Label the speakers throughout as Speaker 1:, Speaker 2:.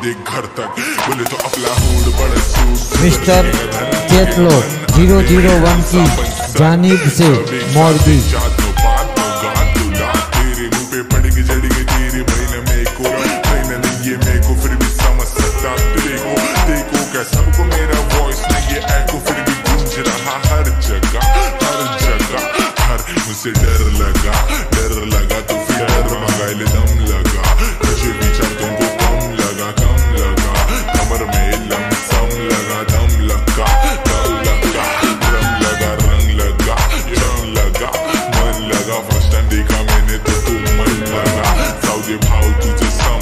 Speaker 1: घर तक। बोले तो अपना मूड बड़ा
Speaker 2: मिस्टर चेतलो ज़ीरो ज़ीरो वन की जानिब से
Speaker 3: मौलवी। सबको फिर भी हर जगह हर जगह मुझसे डर लगा। डर लगा तो फिर डर मंगाई दम लगा।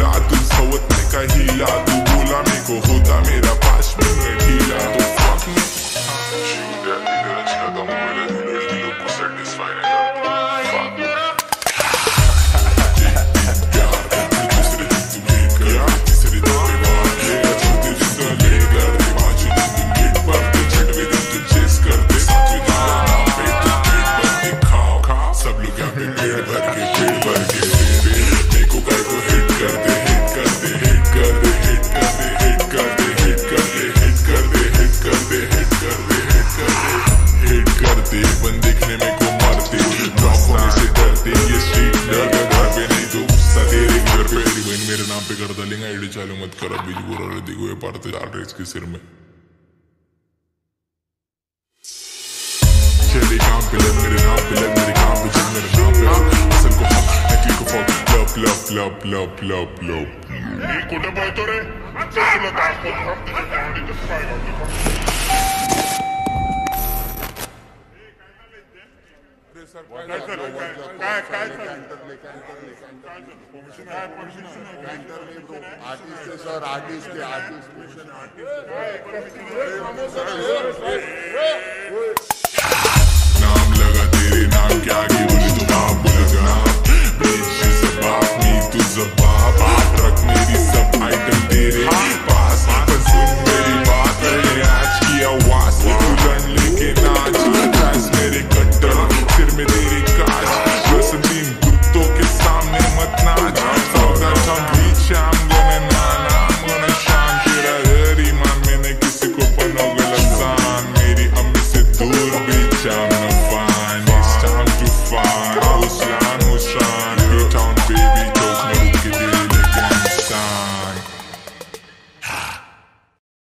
Speaker 3: भूला तू
Speaker 2: सौ
Speaker 3: का ही तू बोला मेरे को होता मेरा पास में पे कर डालेंगे आईडी चालू मत कर बीज बुरा रहे देखो ये पारते डाल रहे इसके सिर में चले काम पे लग मेरे नाम पे लग मेरे काम पे चल मेरे नाम पे लग असल को हक नकली को फक लप लप लप लप लप लप
Speaker 4: कुठे पळतो रे चल तुला दाखवतो थांब तुझ्या गाडीतच पाय घालतो थांब.
Speaker 5: है है
Speaker 3: नाम लगा तेरे नाम के आगे बोले तो बाप लगा बीच सब बाप मी तुझं बाप रख मेरी सब आइटम तेरे पास पर सुन मेरी बात अरे आज की आवाज़ तू लड़ लेके नाच मेरे कट्टर सिर में तेरे